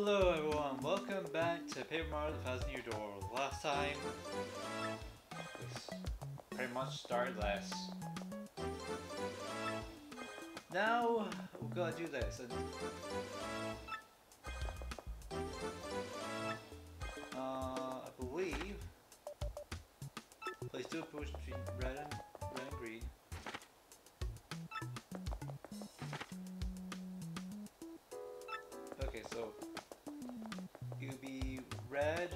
Hello everyone, welcome back to Paper Mario The Thousand Year Door. Last time, pretty much started less. Now, we're gonna do this. And, uh, I believe, place two push between red and, red and green. Okay, so red.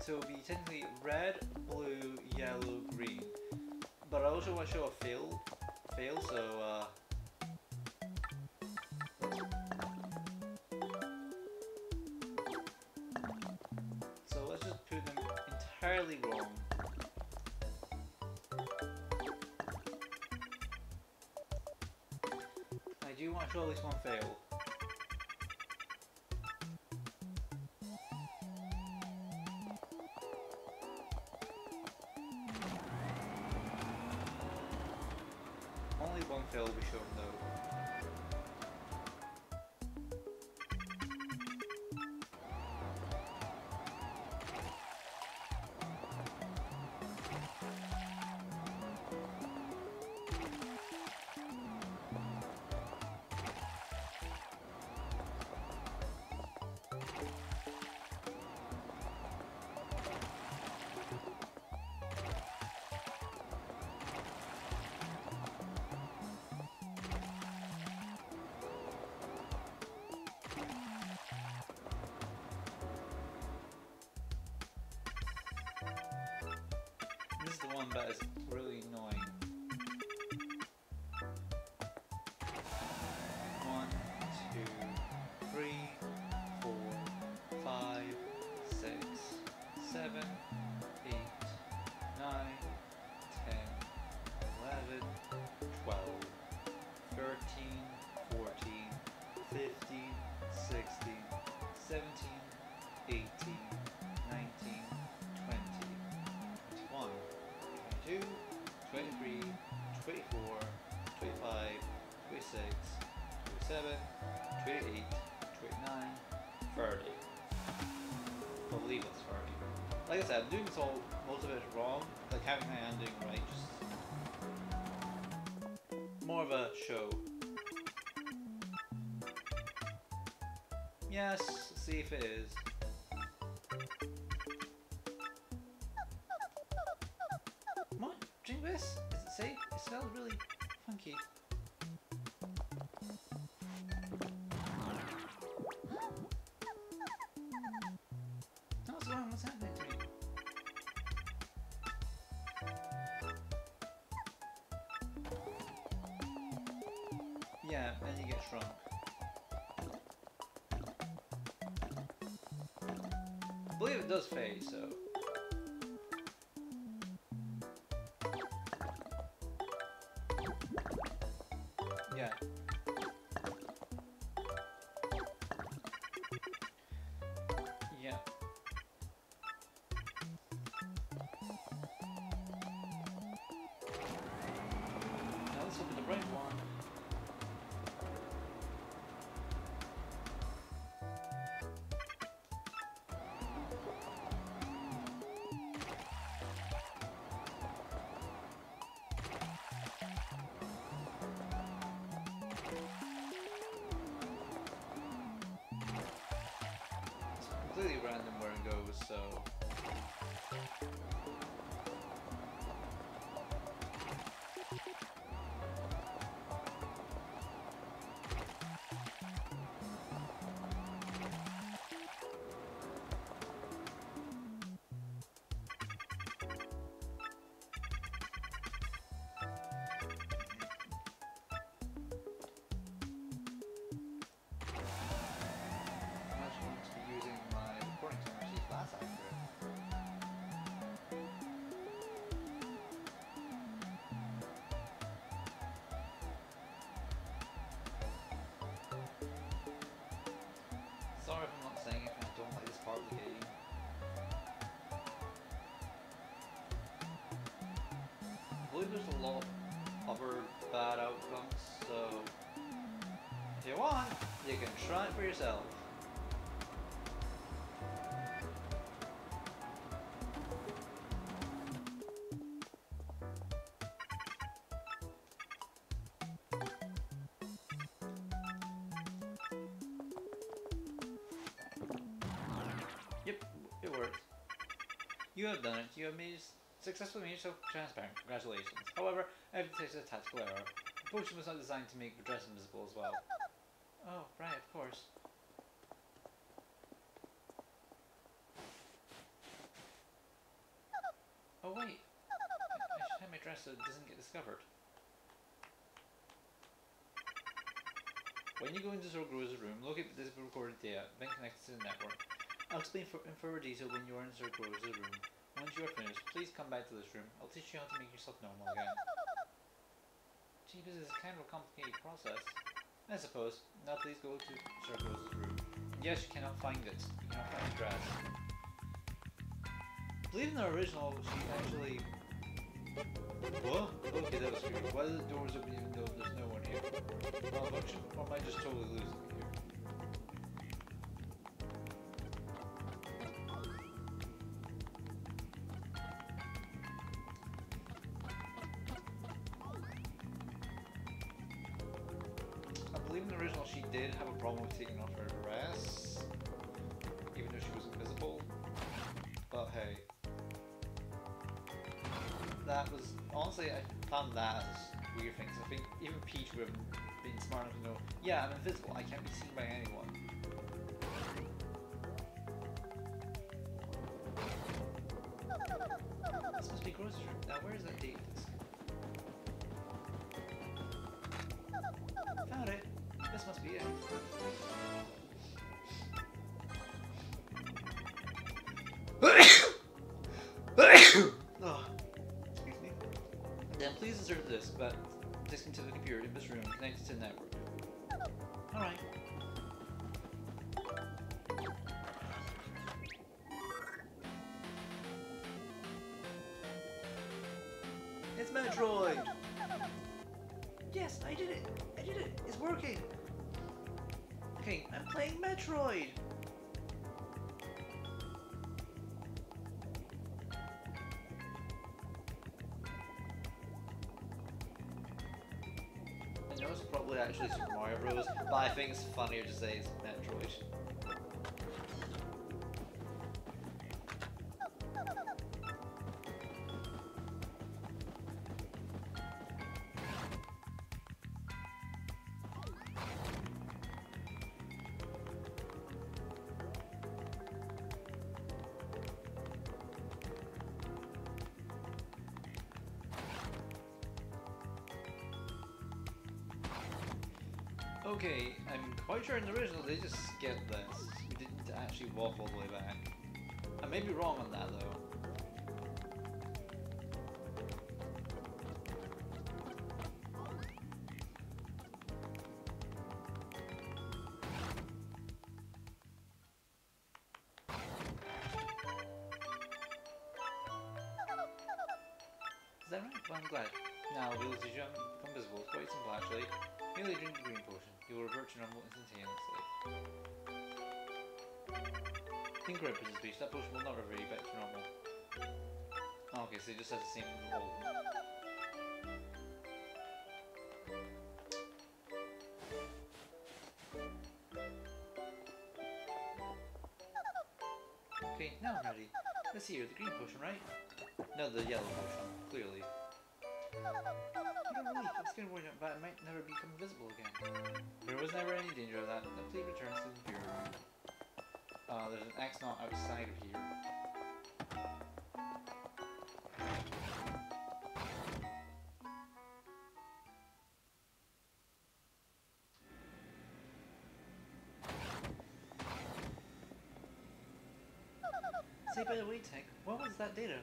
So it'll be technically red, blue, yellow, green. But I also want to show a fail, fail. So uh, so let's just put them entirely wrong. I do want to show at least one fail. Will be shown though. This is 27, 28, 29, 30. I believe it's 30. Like I said, I'm doing this all, most of it wrong. Like counting I am doing right, just more of a show. Yes, see if it is. What? Drink this? Is it safe? It smells really funky. Then you get shrunk. I believe it does fade, so. Yeah. Yeah. Now let's the bright one. Completely random where it goes, so. Game. I believe there's a lot of other bad outcomes, so if you want, you can try it for yourself. You have done it. You have made successfully made yourself transparent. Congratulations. However, I have detected a tactical error. The potion was not designed to make the dress invisible as well. Oh, right, of course. Oh wait, I should have my dress so it doesn't get discovered. When you go into Zorgro's room, locate the disable recorded data, then connect it to the network. I'll explain for, in further detail when you are in Zorgro's room. Once you are finished, please come back to this room. I'll teach you how to make yourself normal again. This is kind of a complicated process. I suppose. Now please go to Zorgro's room. Yes, you cannot find it. You cannot find the dress. I believe in the original, she actually... What? Okay, that was weird. Why are the doors open even though there's no one here? Malfunction? Or am I just totally losing found that as weird thing. 'cause I think even Peach would have been smart enough to know, yeah, I'm invisible. I can't be seen by anyone. In this room and connect it to network. Alright. It's Metroid! Yes, I did it! I did it! It's working! Okay, I'm playing Metroid! Think it's funnier to say it's Metroid. Okay, I'm quite sure in the original they just skipped this. We didn't actually walk all the way back. I may be wrong on that though. Is that right? Well, I'm glad. Now, use the jump become visible. It's quite simple actually. Merely drink the green potion. You will revert to normal instantaneously. Incorrect prison speech. That potion will not revert you back to normal. Oh, okay, so it just has the same role. Okay, now I'm ready. Let's see here, the green potion, right? No, the yellow potion, clearly. I'm scared of but I might never become invisible again. There was never any danger of that. The plea returns to the Bureau room. Uh, there's an X not outside of here. Say by the way, TEC, what was that data?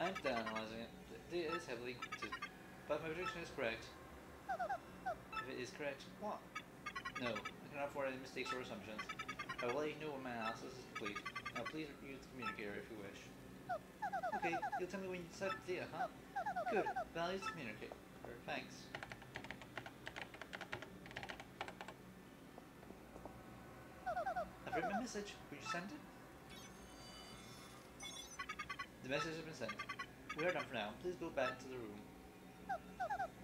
I'm still analyzing it. Data is heavily encrypted, but my prediction is correct. If it is correct, what? No, I cannot afford any mistakes or assumptions. I will let you know when my analysis is complete. Now please use the communicator if you wish. Okay, you'll tell me when you decide the data, huh? Good, values communicator. Thanks. I've written a message. Would you send it? The message has been sent. We are done for now. Please go back to the room.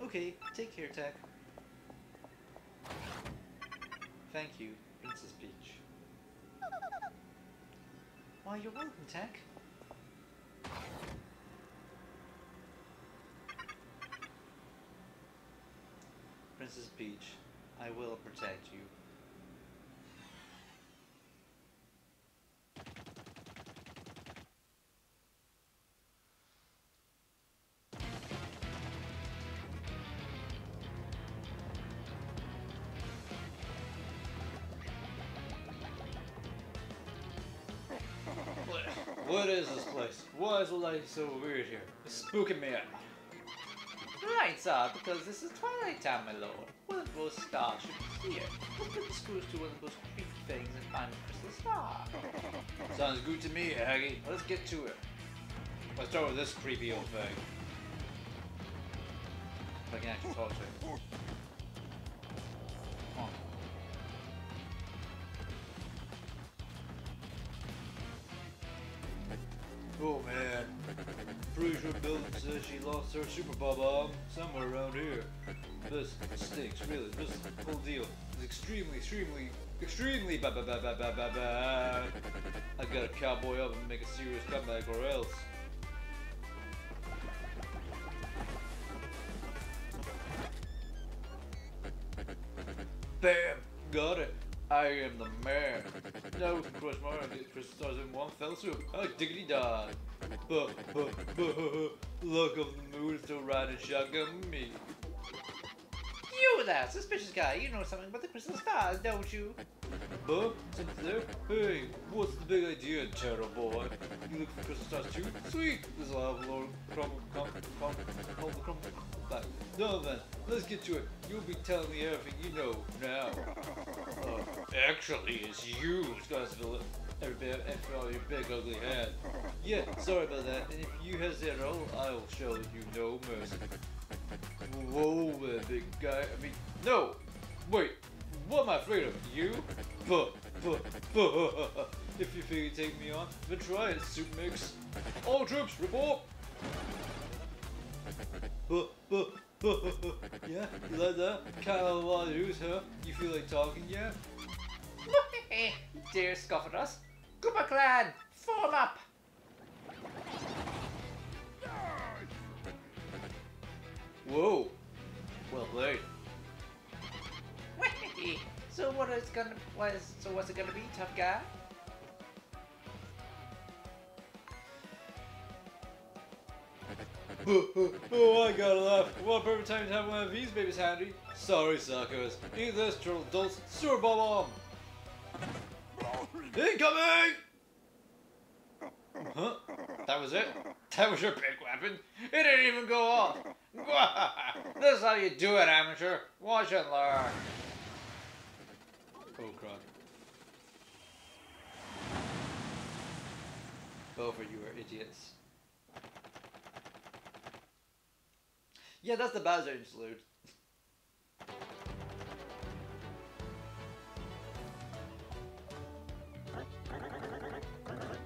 Okay, take care, TEC. Thank you, Princess Peach. Why, you're welcome, TEC. Princess Peach, I will protect you. Place? Why is so weird here? It's spooking me out. Right, sir, because this is Twilight Time, my lord. One of those stars should be here. Let's put the screws to one of those creepy things and find a crystal star. Sounds good to me, Haggy. Let's get to it. Let's start with this creepy old thing. If I can actually talk to it. Lost super bomb somewhere around here. This stinks, really. This whole deal is extremely, extremely, extremely bad, bad, bad, bad, bad, bad, bad. I gotta cowboy up and make a serious comeback or else. Bam! Got it! I am the man! No, crush more and get crystal stars in one fell swoop. Oh, diggity dog! Buh, Look of the moon still riding shotgun me. You there, suspicious guy. You know something about the crystal stars, don't you? Huh? Something? Hey, what's the big idea, Terror Boy? You look for crystal stars too? Sweet! Have a little crumble, crumble, crumble, crumble, crumble, back. No then, let's get to it. You'll be telling me everything you know now. Uh, actually, it's you who's to spill it. Every bit after all your big ugly head. Yeah, sorry about that. And if you hesitate at all, I will show you know mercy. Whoa, there, big guy. I mean, no! Wait, what am I afraid of? You? Buh, buh, buh. If you figure you take me on, then try it, soup mix. All troops, report! Buh, buh. Yeah, you like that? Kind of a lot of news, huh? You feel like talking, yeah? Dare scoff at us? Koopa Clan, form up! Whoa! Well played. so what is gonna what is so what's it gonna be, tough guy? oh, I gotta laugh. What a perfect time to have one of these babies handy. Sorry, suckers. Eat this, turtle adults. Sewer bomb! Incoming! Huh? That was it? That was your big weapon? It didn't even go off! this is how you do it, amateur. Watch and learn. Oh, crud. Both of you are idiots. Yeah, that's the Bowser interlude.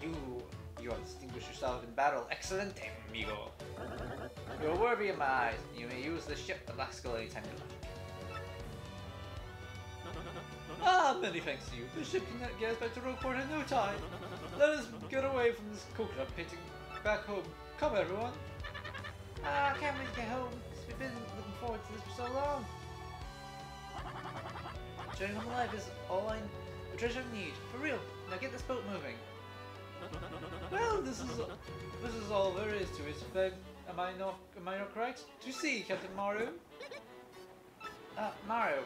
You, you have distinguished yourself in battle. Excellent, amigo. You're worthy of my eyes. You may use the ship at Laxco anytime you like. Ah, many thanks to you. The ship can get us back to Rogueport in no time. Let us get away from this coconut pitting back home. Come, everyone. Ah, I can't wait to get home. We've been looking forward to this for so long. Journey home alive is all I, the treasure I need. For real. Now get this boat moving. Well, this is this is all there is to it. But am I not am I not correct? To see, Captain Mario. Uh, Mario.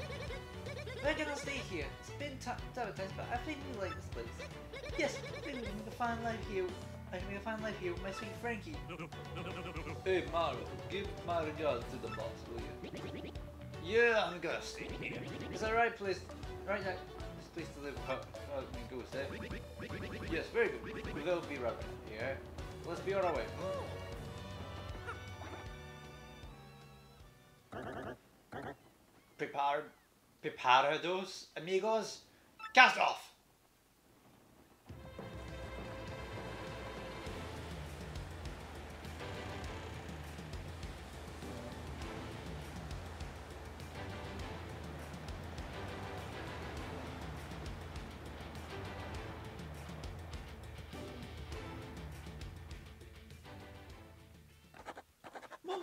We're gonna stay here. It's been times, but I think we like this place. Yes, I think we can fine life here. I think we can fine life here with my sweet Frankie. Hey Mario, give my regards to the boss, will you? Yeah, I'm gonna stay here. Is that right, please? Right now, me ghost, eh? Yes, very good. We'll be right here. Let's be on our way. Prepared, preparados, amigos. Cast off!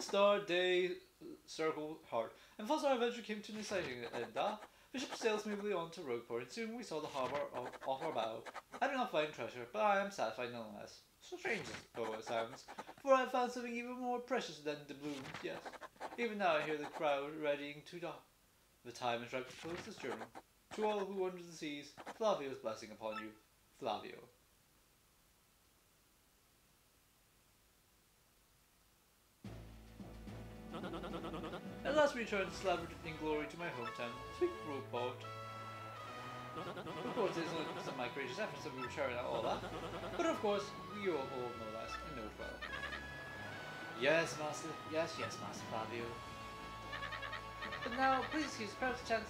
Star Day Circle Heart. And thus our adventure came to an exciting end. Uh, the ship sailed smoothly on to Rogueport, and soon we saw the harbour of, off our bow. I did not find treasure, but I am satisfied nonetheless. So strange though it sounds, for I found something even more precious than doubloons, yes. Even now I hear the crowd readying to dock. The time is right to close this journey. To all who wander the seas, Flavio's blessing upon you. Flavio. At last we returned slavered in glory to my hometown, sweet Rogueport. Of course, it isn't some of my gracious efforts that we were sharing out all that, but of course, we all, know that and know it well. Yes, Master. Yes, yes, Master Flavio. But now, please excuse perhaps a chance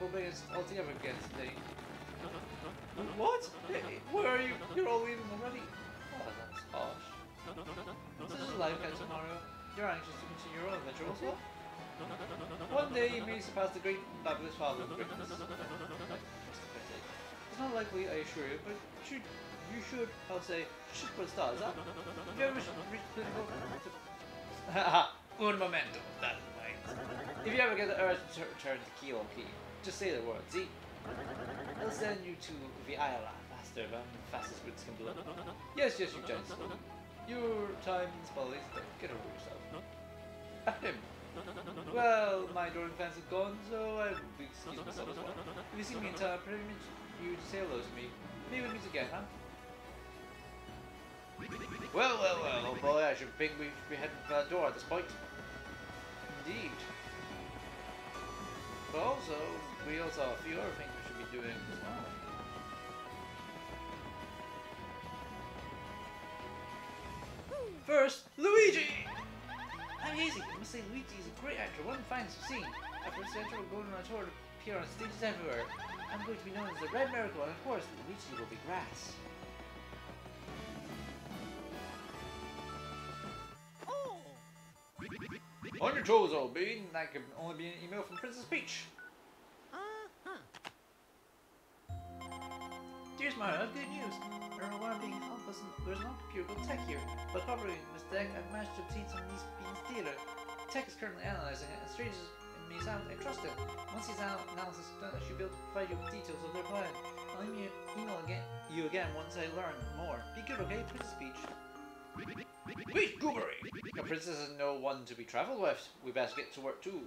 will bring us all together again today. What? Where are you? You're all leaving already? Oh, that's harsh. This is life, Mario. You're anxious to continue your own adventure also? One day you may surpass the great fabulous father of greatness. It's not likely, I assure you, but should, you should, I'll say, should put a start, is that? Have you ever reached political... Haha, un momento, that right. If you ever get the urge to return to Keelhaul Key, just say the word, see? I'll send you to Viala faster than the fastest routes can blow. Yes, yes, you giant slow. Your time is police, but get over yourself. Well, my adoring fans are gone, so I will be excusing myself as well. If you see me in town, I permit you to say hello to me. Maybe we'll meet again, huh? Well, well, well, old boy, I should think we should be heading for that door at this point. Indeed. But also, we also have a few other things we should be doing as well. First, Luigi! I'm easy. I must say Luigi is a great actor, one finds scene. After this adventure, we're going on a tour to appear on stages everywhere. I'm going to be known as the Red Miracle, and of course, Luigi will be grass. Oh. On your toes, old bean. That could only be an email from Princess Peach. Dear Mario, I have good news. Don't know why I'm being helpless. There's no computer called TEC here, but probably mistake I've managed to obtain some of these beans data. TEC is currently analyzing it, and strange as it may sound, I trust it. Once his analysis is done, I should be able to provide you with details of their plan. I'll email, again, you again once I learn more. Be good, okay? Princess Peach. Wait, Goobery! A princess is no one to be travelled with. We best get to work too.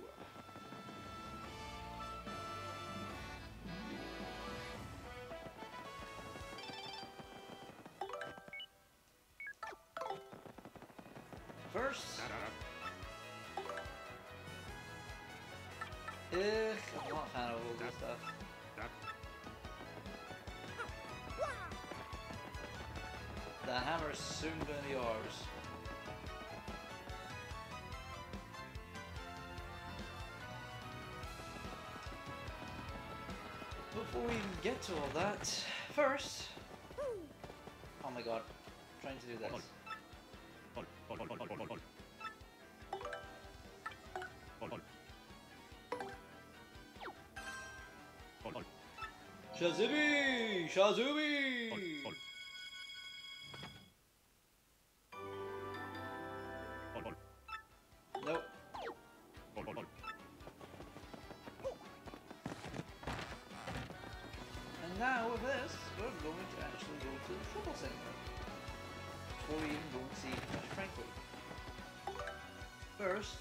Get to all that, first... Oh my god, I'm trying to do this. Shazubi! Shazubi! Going to actually go to the Trouble Center. Before we even go and see Josh Franklin. First,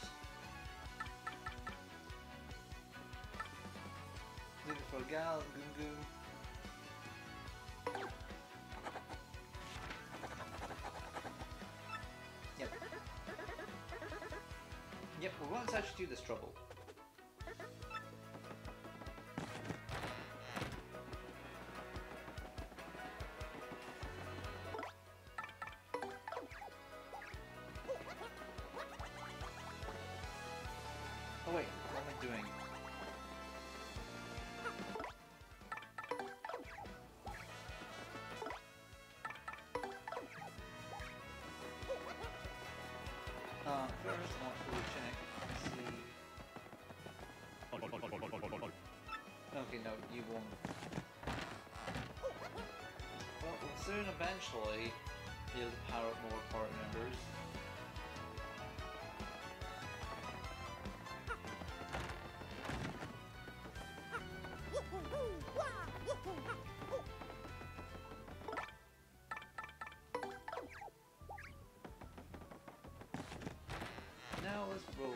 looking for a gal, Goon Goon. Yep. Yep, we want to actually do this trouble. No, you won't. Well, soon eventually be able to power up more party members. Now let's roll.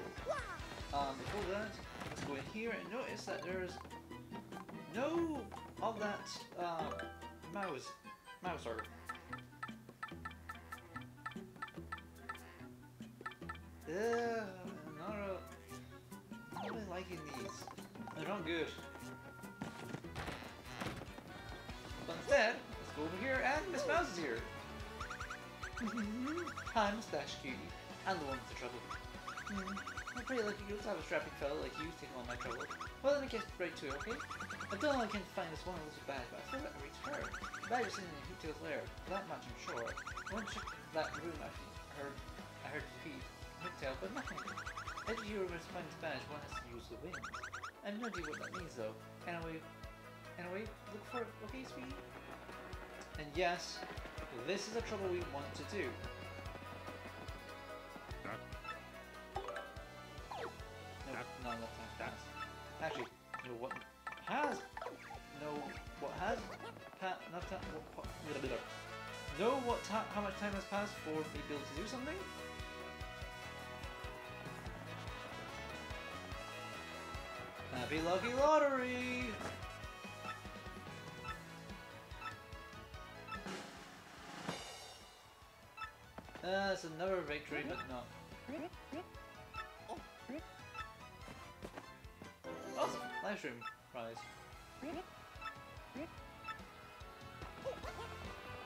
Um, before that, let's go in here and notice that there's no of that uh, mouse mouser. Ugh, not, a, not really liking these. They're not good. But instead, let's go over here and Miss Mowz is here. Hi, Mustache Cutie. I'm the one with the trouble. Hmm. I'm pretty lucky you to have a strapping fellow like you taking all my trouble. Well, let me get right to it, okay? I don't know I can find this one little bag, but I feel like I reached her. The bag is sitting in Hooktail's lair. That much I'm sure. Went to that room I heard I heard feet. Hooktail, but nothing. Every year must find Spanish, one has to use the wind. I have no idea what that means though. Anyway, anyway, look for it, okay, sweetie? And yes, this is the trouble we want to do. How much time has passed for be able to do something? Happy Lucky Lottery! Uh, it's another victory, but not. Awesome! Live stream prize.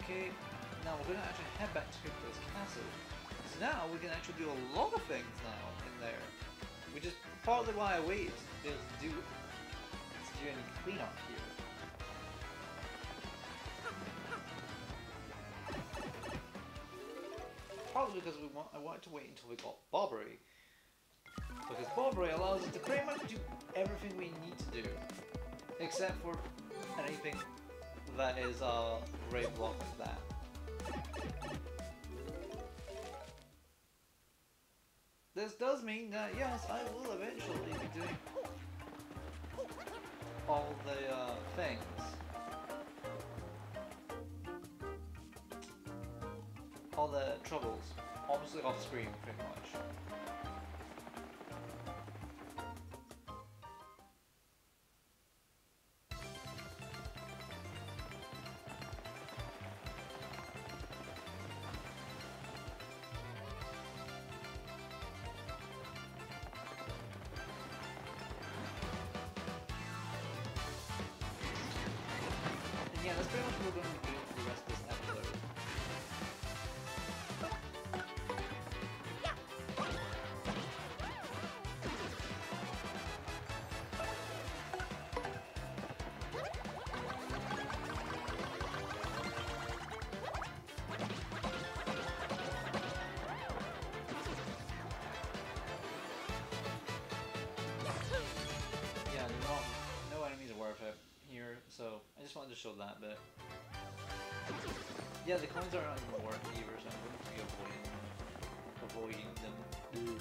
Okay, now we're gonna actually head back to Crypto's castle. So now we can actually do a lot of things now in there. Which is partly why I waited to be able to do, to do any cleanup here. Probably because we want, I wanted to wait until we got Bobbery. Because Bobbery allows us to pretty much do everything we need to do. Except for anything that is uh, great block like that. This does mean that yes, I will eventually be doing all the uh, things. All the troubles. Obviously off screen, pretty much. So I just wanted to show that bit. Yeah, the coins are not even worth it either, so I'm going to be avoiding, avoiding them.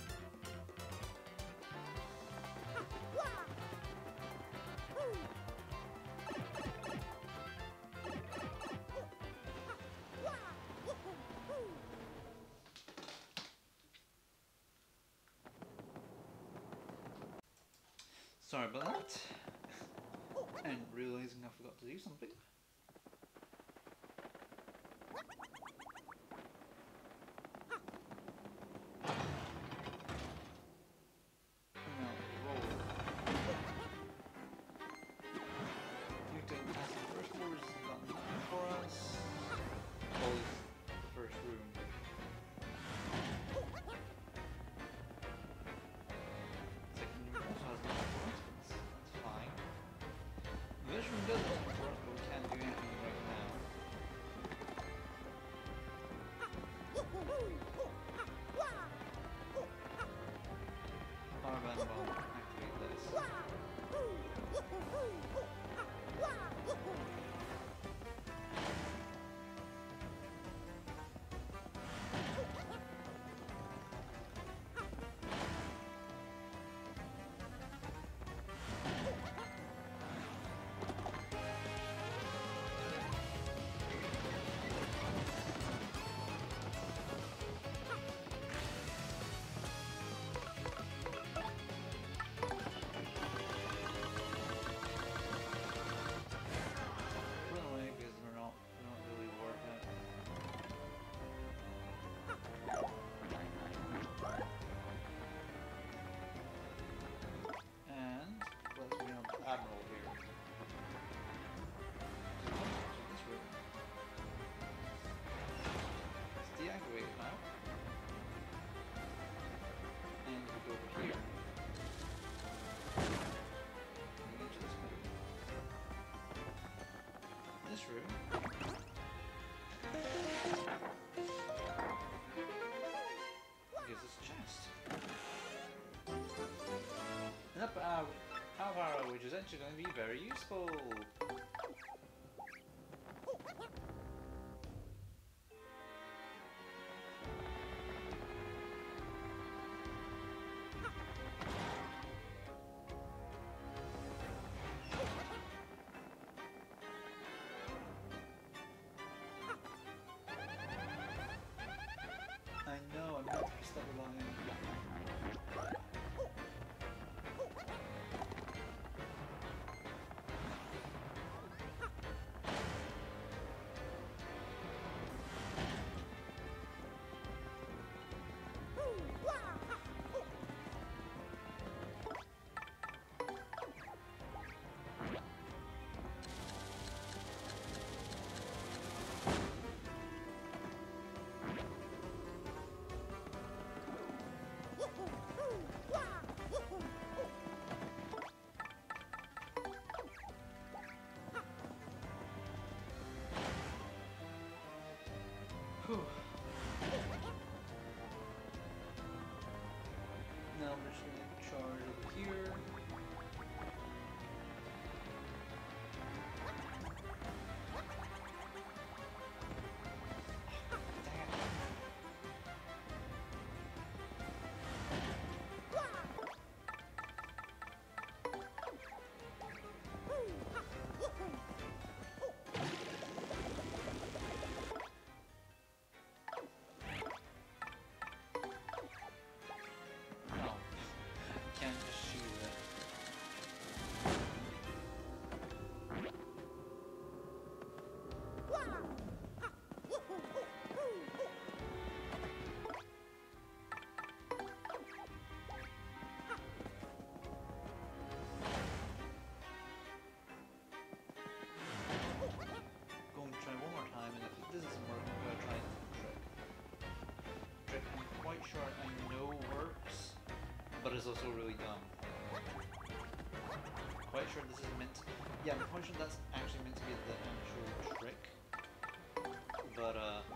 Sorry about that. And realizing I forgot to do something. Arrow, which is actually going to be very useful. I know, I'm not stuck Sure I know works, but it's also really dumb. Quite sure this is meant to, yeah, I'm quite sure that's actually meant to be the actual trick. But, uh...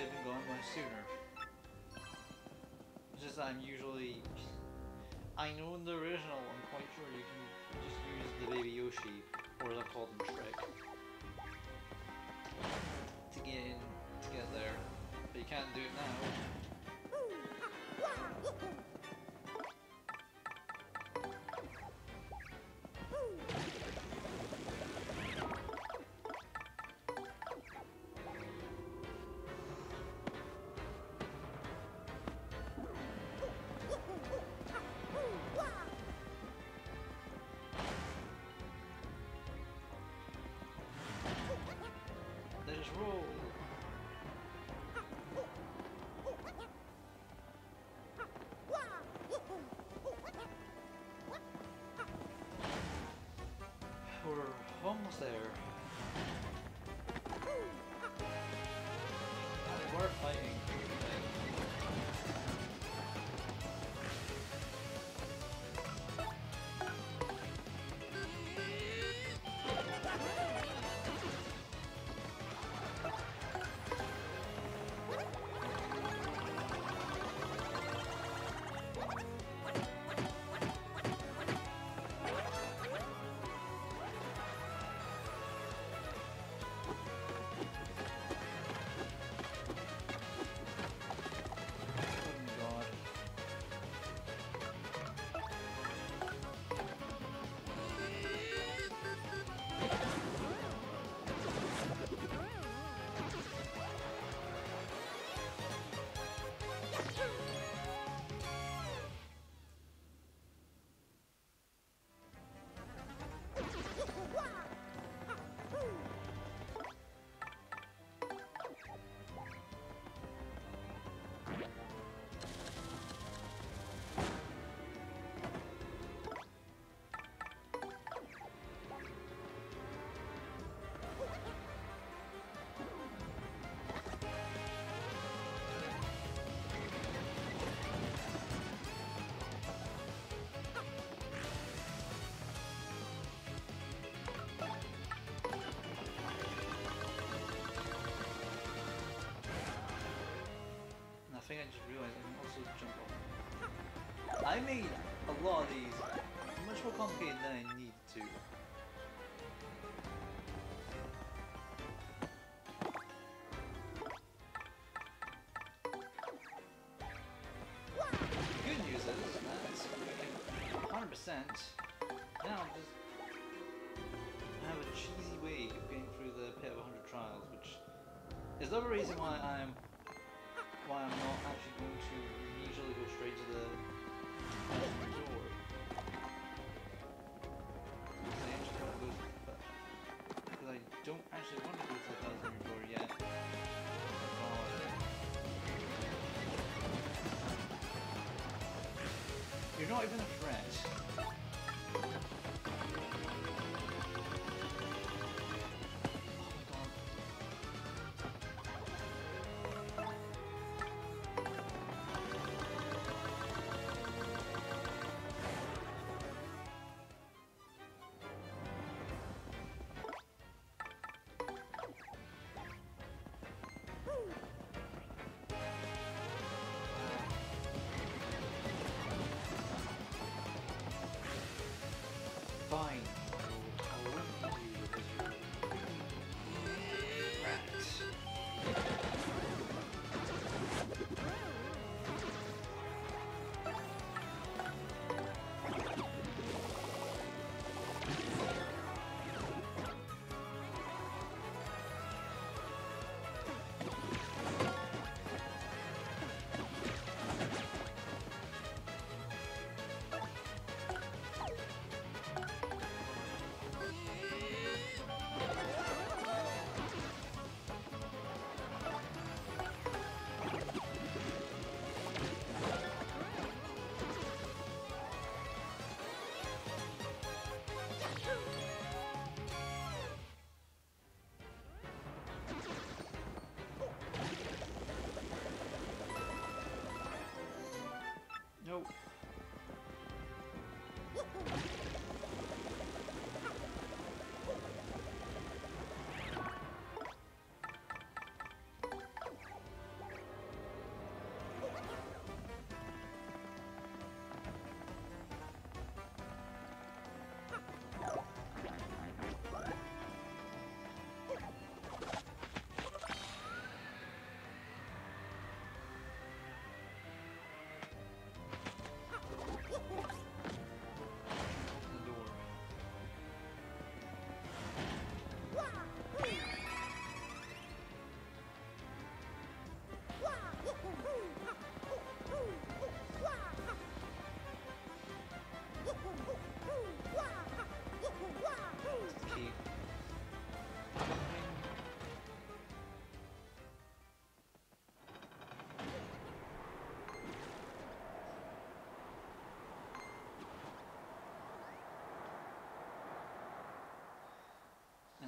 could have been going much sooner. It's just I'm usually. I know in the original, I'm quite sure you can just use the baby Yoshi, or as I call them, Trick, to get in, to get there. But you can't do it now. there. I made a lot of these. Much more complicated than I need to. Good news is that 100% now just have a cheesy way of getting through the pit of 100 trials, which is the other reason why I'm why I'm not actually going to not even a threat. Fine.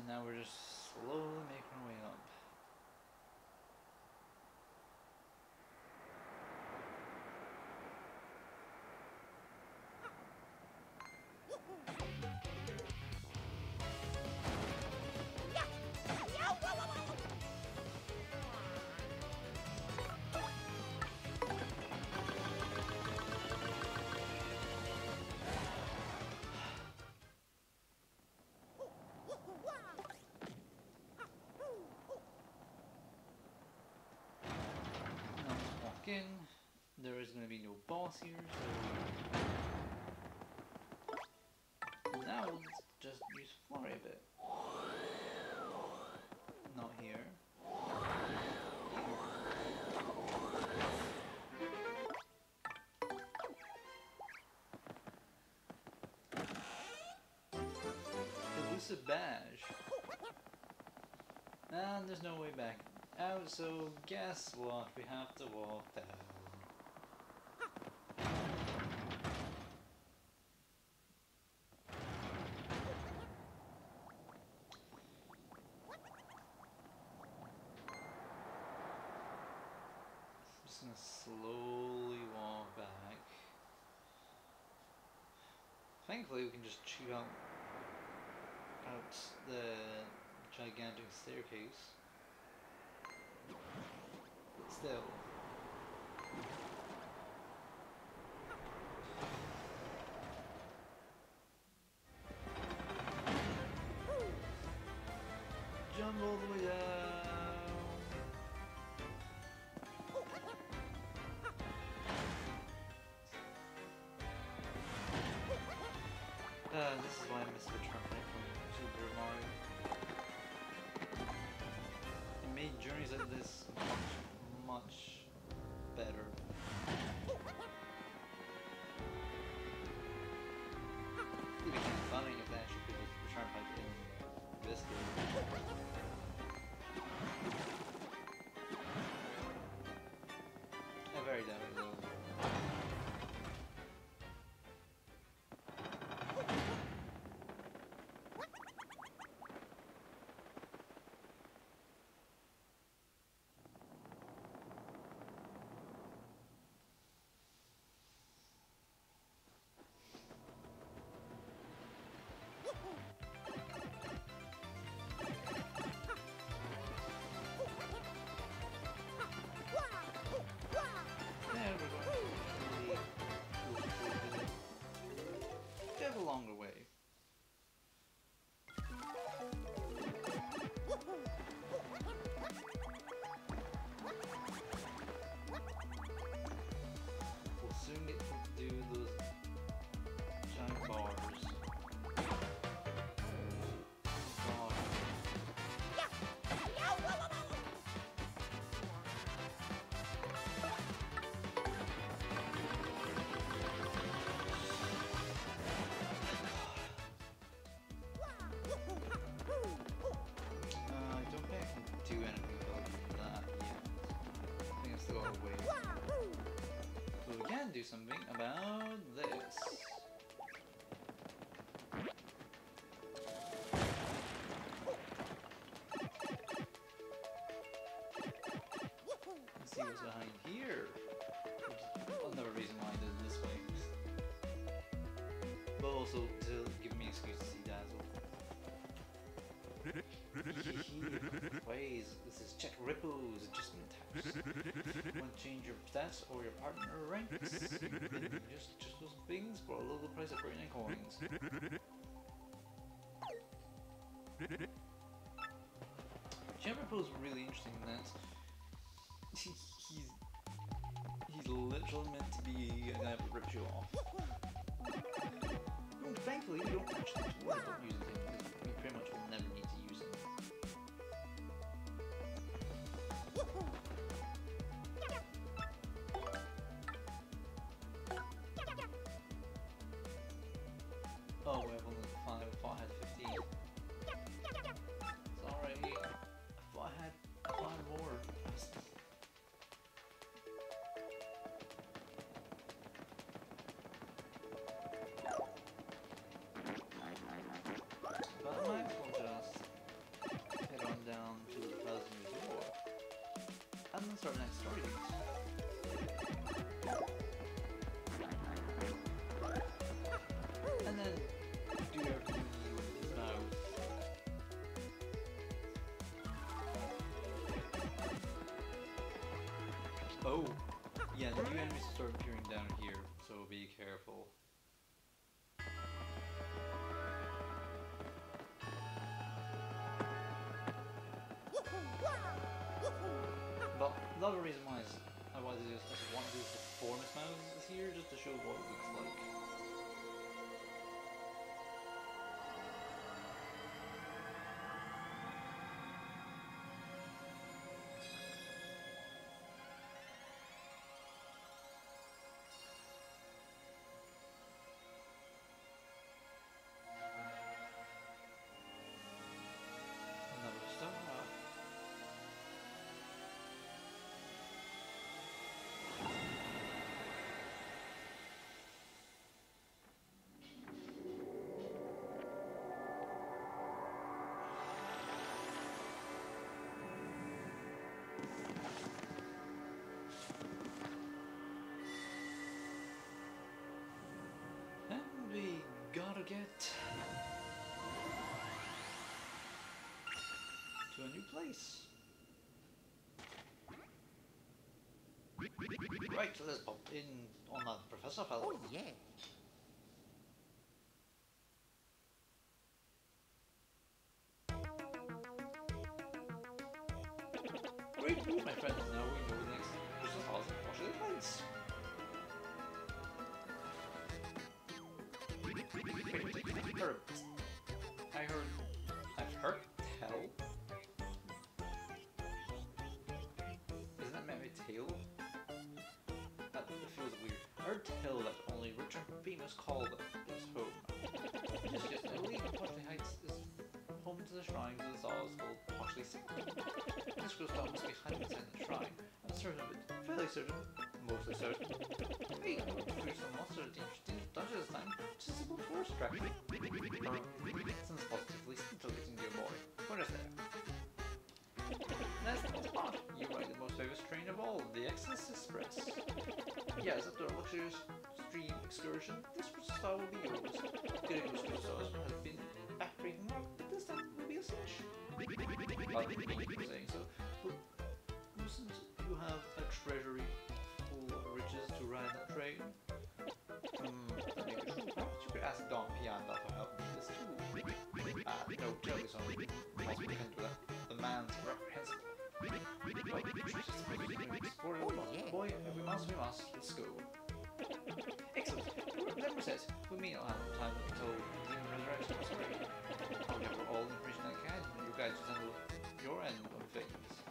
And now we're just slowly in. There is going to be no boss here, so now let's just use Flurrie a bit. Not here. Elusive badge. And there's no way back out, so guess what? We have to walk down. just gonna slowly walk back. Thankfully, we can just chew out out the gigantic staircase. Still. Though. Something about this. Let's see what's behind here. Another reason why I did it this way. But also to give me an excuse to see Dazzle. Ways. This is Chet Rippo's, tabs. Want to change your stats or your partner ranks? Just just those things for a little price of 39 coins. Ripples are really interesting in that he's he's literally meant to be a guy that rips you off. Well, thankfully, you don't actually about using him because you pretty much will never need to use him. Next story. And then do everything. Oh, yeah, the new enemies start appearing down here, so be careful. The reason why I wanted to do this, I just want to do is here, just to show what it get to a new place. Right, let's pop in on that professor fellow. Oh, yeah. This goes down must be hiding inside the shrine. I'm certain it. Fairly certain. Mostly certain. Hey, through some monster dungeon this time. Just a simple force um, attraction. Or, sounds positively scintillating, dear boy. What is there? That's the spot. You ride the most famous train of all, the Excess Express. Yes, after a luxurious stream excursion, this star will be yours. Getting those stars has been backbreaking work, me for saying so, but since you have a treasury full riches to ride that train, um, you could ask Don Pianta for help this too. Ah, no, terribly sorry. Also, we can't do that. The man's reprehensible. Explore it. Boy, we must, we must. Let's go. Excellent. Was it. We not have time until the resurrection. Sorry. I'll gather all the guys your end of things.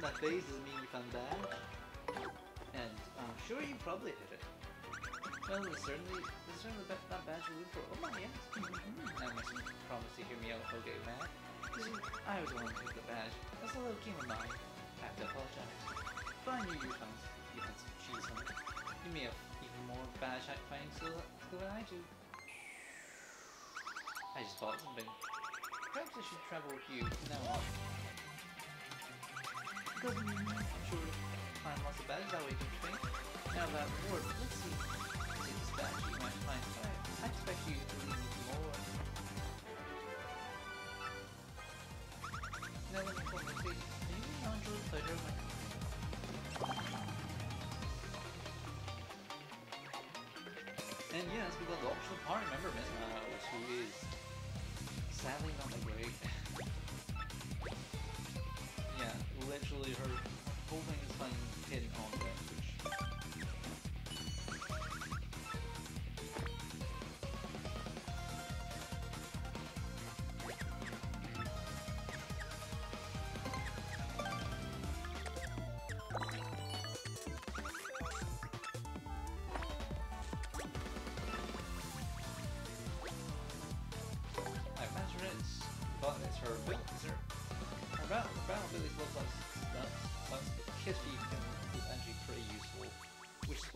That face you found that. And I'm sure you probably hit it. Well, it's certainly, it's certainly that, that badge you look for. Oh my, yes. Mm-hmm. I must promise to hear me out, okay, man. You see, I was the one who took the badge. That's a little game of mine. I have to apologize. But I knew you found, you had some cheese on it. You may have even more badge finding skill, than I do. I just thought something. Perhaps I should travel with you from now on. Sure find lots of badges that way, don't you think? Now that let's see. See this badge you might find. I, expect you to more. Now let me my you enjoy the pleasure of my And yes, we got the optional party member, Miss Mowz, uh, who is sadly not that great. Literally her whole thing is finding hitting on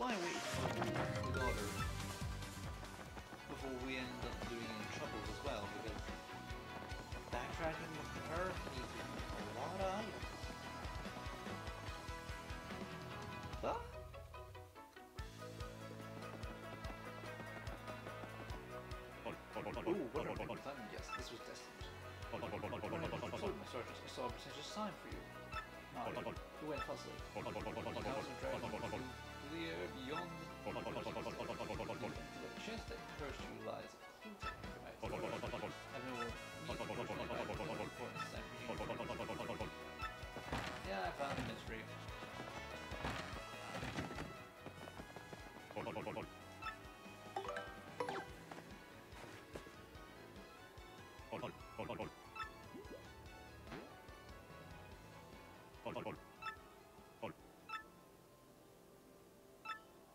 Why I the daughter before we end up doing any troubles as well, because backtracking with her needs a lot of items. But Ooh, wonderful. Yes, this was destined. When I I saw a potential sign for you. Not you. Went puzzling. The house of dragons clear beyond the chest that cursed you lies a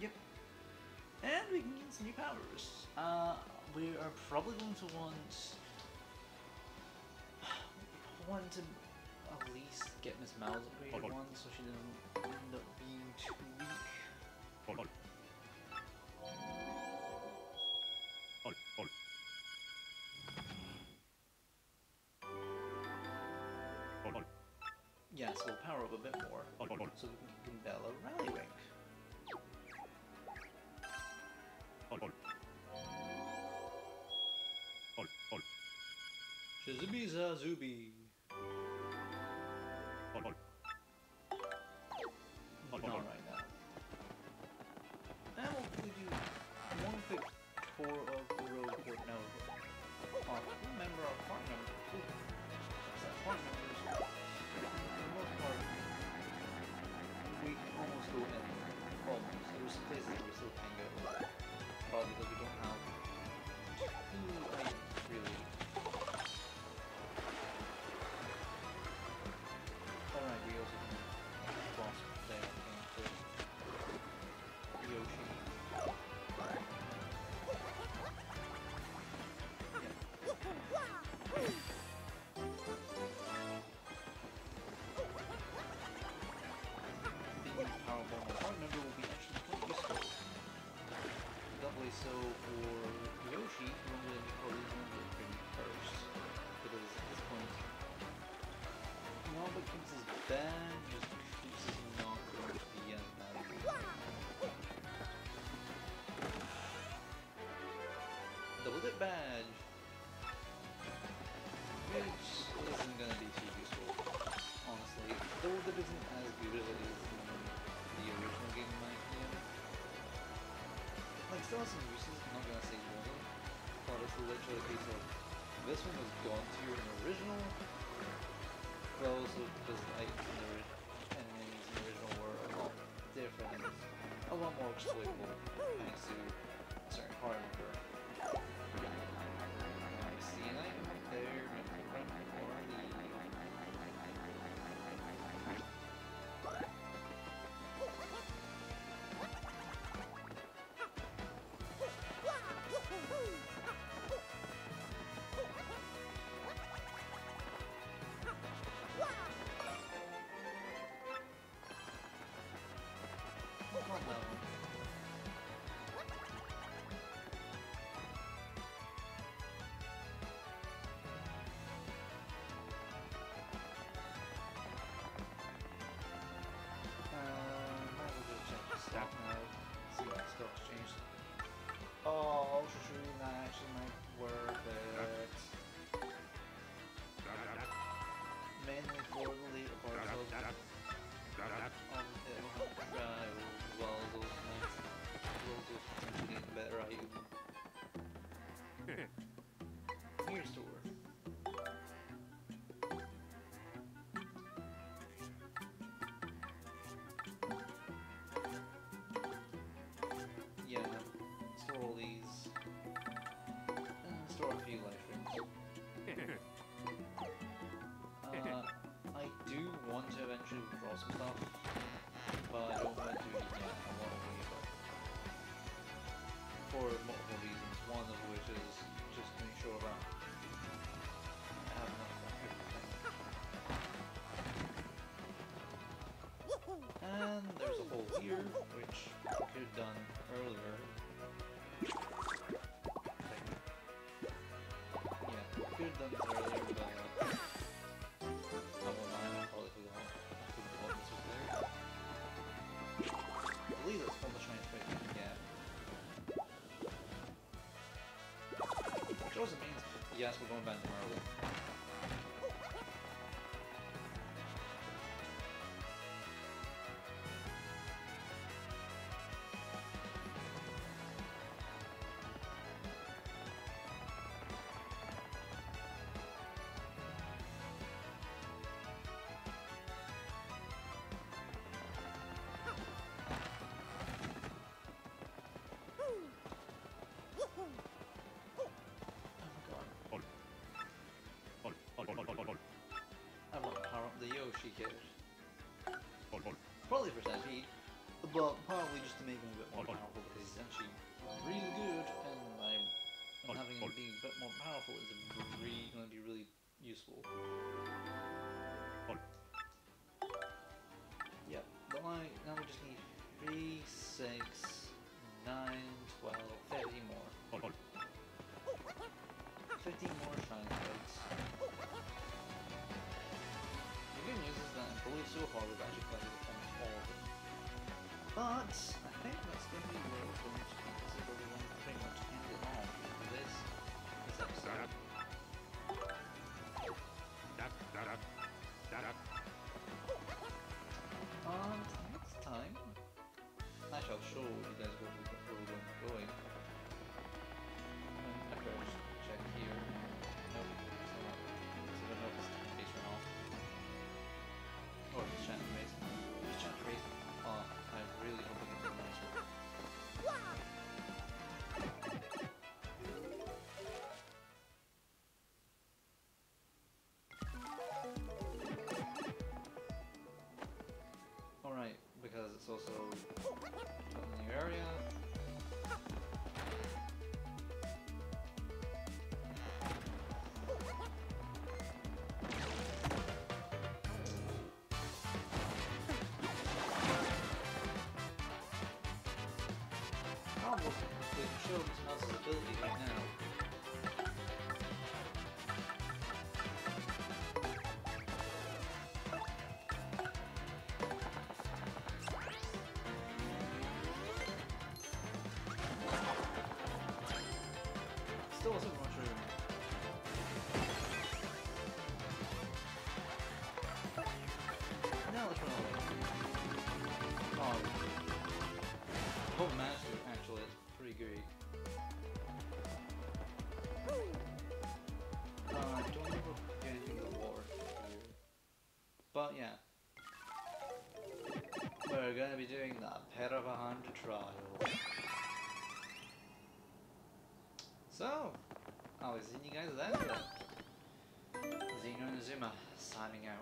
Yep. And we can get some new powers. Uh, we are probably going to want... want to at least get Miss Miles upgraded one so she doesn't end up being too Yeah, so we'll power up a bit more, oh, oh, oh. so we can give Bella Rally Rank. Shazubiza Zubi. But Kings is bad, is not going to be as bad. Double dip badge! Which isn't gonna be too useful, honestly. Double dip isn't as good as it is in the original game, in my opinion. Like, still has some uses, I'm not gonna say doesn't, but it's literally a case of this one was gone to the original, also because the items in the enemies in the original were a lot different a lot more exploitable thanks to certain part Oh, Ultra that actually might worth it. Mainly for the parts of, of it will help try as well those nice will just potentially get better items. Stuff, but I don't want to do it yet. I want to wait about for multiple reasons. One of which is just to make sure that I have enough. And there's a hole here, which I could have done earlier. Yeah, could have done this earlier, yes, we're going back to Probably for Sanjeev, but probably just to make him a bit more powerful because he's actually really good and I'm having him be a bit more powerful is really going to be really useful. Yep, but now, now we just need 3, 6, 9, 12, 30 more. 15 more. Is that I so actually collected all of them. But I think that's going to be where we're going to end it this episode. It's also a new area. Almost we can show him some ability Master actually is pretty great. Uh, I don't in the water here. But yeah. We're gonna be doing the Peravahan trial. So, I'll be seeing you guys then. Xeno Inazuma signing out.